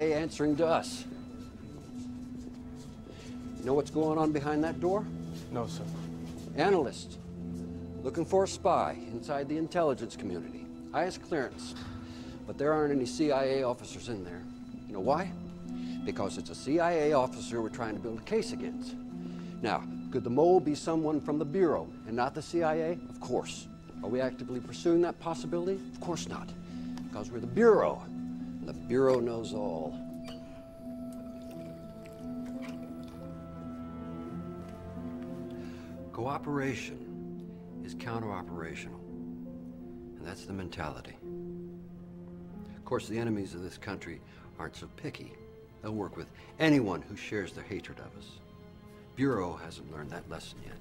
Answering to us. You know what's going on behind that door? No, sir. Analyst. looking for a spy inside the intelligence community. Highest clearance. But there aren't any CIA officers in there. You know why? Because it's a CIA officer we're trying to build a case against. Now, could the mole be someone from the Bureau and not the CIA? Of course. Are we actively pursuing that possibility? Of course not. Because we're the Bureau. The Bureau knows all. Cooperation is counter-operational. And that's the mentality. Of course, the enemies of this country aren't so picky. They'll work with anyone who shares their hatred of us. Bureau hasn't learned that lesson yet.